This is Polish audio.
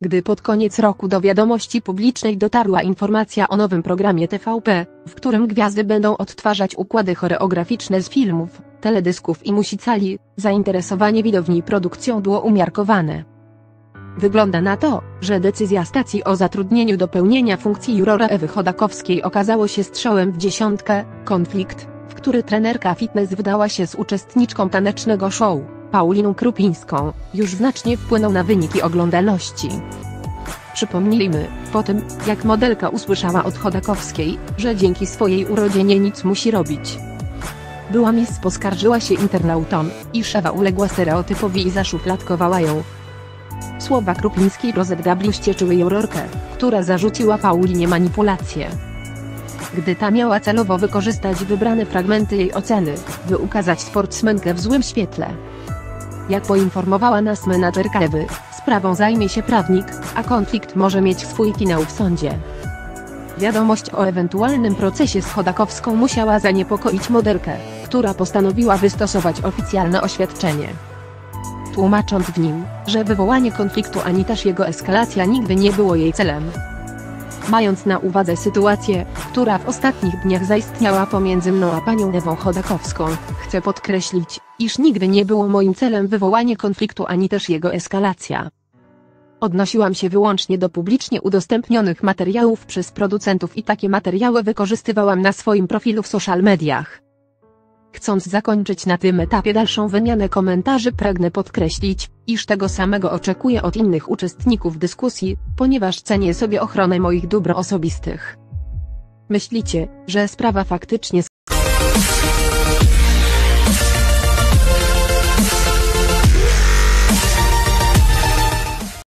gdy pod koniec roku do wiadomości publicznej dotarła informacja o nowym programie TVP, w którym gwiazdy będą odtwarzać układy choreograficzne z filmów, teledysków i musicali, zainteresowanie widowni produkcją było umiarkowane. Wygląda na to, że decyzja stacji o zatrudnieniu do pełnienia funkcji jurora Ewy Chodakowskiej okazało się strzałem w dziesiątkę, konflikt, w który trenerka fitness wdała się z uczestniczką tanecznego show, Pauliną Krupińską, już znacznie wpłynął na wyniki oglądalności. Przypomnijmy, po tym, jak modelka usłyszała od Chodakowskiej, że dzięki swojej urodzinie nic musi robić. Była Miss poskarżyła się internautom, iż Ewa uległa stereotypowi i zaszufladkowała ją. Słowa Krupińskiej rozedgabluścieczyły jurorkę, która zarzuciła Paulinie manipulację. Gdy ta miała celowo wykorzystać wybrane fragmenty jej oceny, by ukazać sportsmenkę w złym świetle. Jak poinformowała nas menadżerka Ewy, sprawą zajmie się prawnik, a konflikt może mieć swój finał w sądzie. Wiadomość o ewentualnym procesie z Chodakowską musiała zaniepokoić modelkę, która postanowiła wystosować oficjalne oświadczenie. Tłumacząc w nim, że wywołanie konfliktu ani też jego eskalacja nigdy nie było jej celem. Mając na uwadze sytuację, która w ostatnich dniach zaistniała pomiędzy mną a panią Ewą Chodakowską, chcę podkreślić, iż nigdy nie było moim celem wywołanie konfliktu ani też jego eskalacja. Odnosiłam się wyłącznie do publicznie udostępnionych materiałów przez producentów i takie materiały wykorzystywałam na swoim profilu w social mediach. Chcąc zakończyć na tym etapie dalszą wymianę komentarzy pragnę podkreślić, iż tego samego oczekuję od innych uczestników dyskusji, ponieważ cenię sobie ochronę moich dóbr osobistych. Myślicie, że sprawa faktycznie